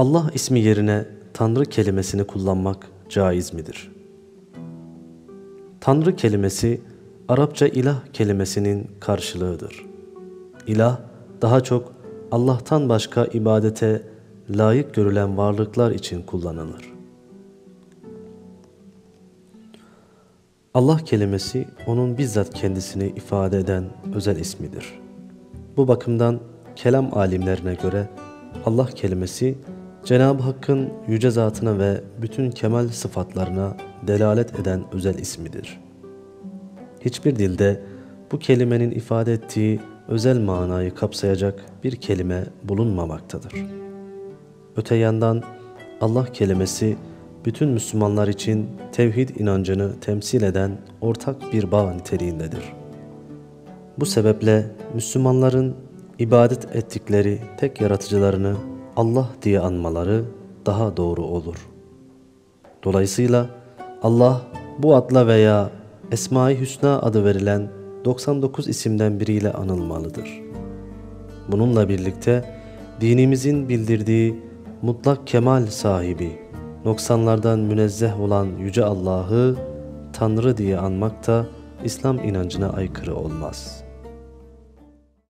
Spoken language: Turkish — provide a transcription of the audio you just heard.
Allah ismi yerine Tanrı kelimesini kullanmak caiz midir? Tanrı kelimesi Arapça ilah kelimesinin karşılığıdır. İlah daha çok Allah'tan başka ibadete layık görülen varlıklar için kullanılır. Allah kelimesi onun bizzat kendisini ifade eden özel ismidir. Bu bakımdan kelam alimlerine göre Allah kelimesi Cenab-ı Hakk'ın yüce zatına ve bütün kemal sıfatlarına delalet eden özel ismidir. Hiçbir dilde bu kelimenin ifade ettiği özel manayı kapsayacak bir kelime bulunmamaktadır. Öte yandan Allah kelimesi bütün Müslümanlar için tevhid inancını temsil eden ortak bir bağ niteliğindedir. Bu sebeple Müslümanların ibadet ettikleri tek yaratıcılarını Allah diye anmaları daha doğru olur. Dolayısıyla Allah bu adla veya Esma-i Hüsna adı verilen 99 isimden biriyle anılmalıdır. Bununla birlikte dinimizin bildirdiği mutlak kemal sahibi, noksanlardan münezzeh olan Yüce Allah'ı Tanrı diye anmak da İslam inancına aykırı olmaz.''